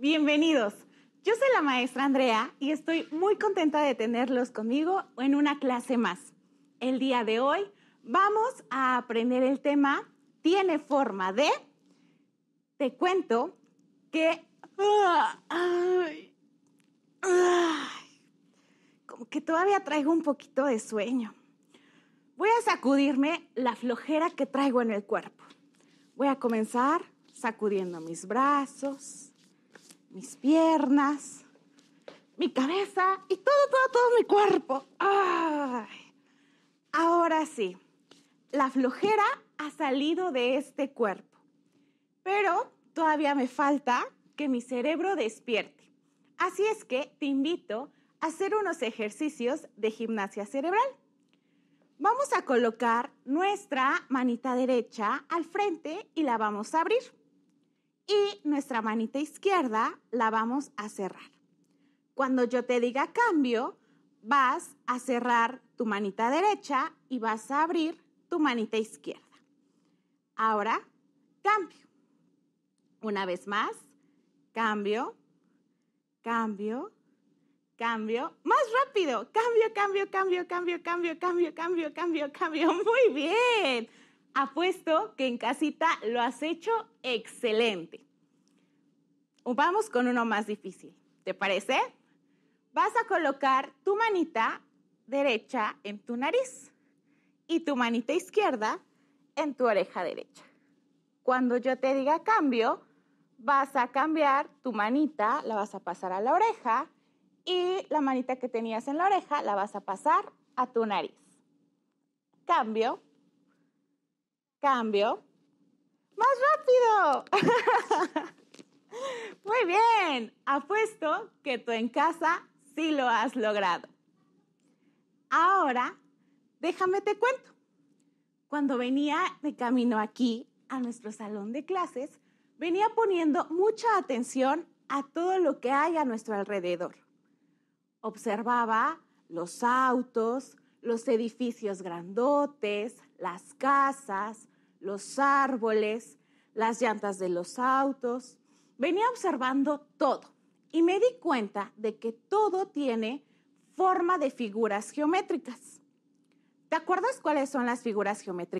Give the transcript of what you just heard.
bienvenidos. Yo soy la maestra Andrea y estoy muy contenta de tenerlos conmigo en una clase más. El día de hoy vamos a aprender el tema Tiene forma de... Te cuento que... Como que todavía traigo un poquito de sueño. Voy a sacudirme la flojera que traigo en el cuerpo. Voy a comenzar sacudiendo mis brazos, mis piernas, mi cabeza y todo, todo, todo mi cuerpo. Ahora sí, la flojera ha salido de este cuerpo, pero todavía me falta que mi cerebro despierte. Así es que te invito a hacer unos ejercicios de gimnasia cerebral. Vamos a colocar nuestra manita derecha al frente y la vamos a abrir. Y nuestra manita izquierda la vamos a cerrar. Cuando yo te diga cambio, vas a cerrar tu manita derecha y vas a abrir tu manita izquierda. Ahora, cambio. Una vez más, cambio, cambio, cambio, más rápido, cambio, cambio, cambio, cambio, cambio, cambio, cambio, cambio, cambio. Muy bien. Apuesto que en casita lo has hecho excelente. Vamos con uno más difícil. ¿Te parece? Vas a colocar tu manita derecha en tu nariz y tu manita izquierda en tu oreja derecha. Cuando yo te diga cambio, vas a cambiar tu manita, la vas a pasar a la oreja y la manita que tenías en la oreja la vas a pasar a tu nariz. Cambio, cambio, más rápido. Muy bien, apuesto que tú en casa sí lo has logrado. Ahora, déjame te cuento. Cuando venía de camino aquí a nuestro salón de clases, venía poniendo mucha atención a todo lo que hay a nuestro alrededor. Observaba los autos, los edificios grandotes, las casas, los árboles, las llantas de los autos. Venía observando todo y me di cuenta de que todo tiene forma de figuras geométricas. ¿Te acuerdas cuáles son las figuras geométricas?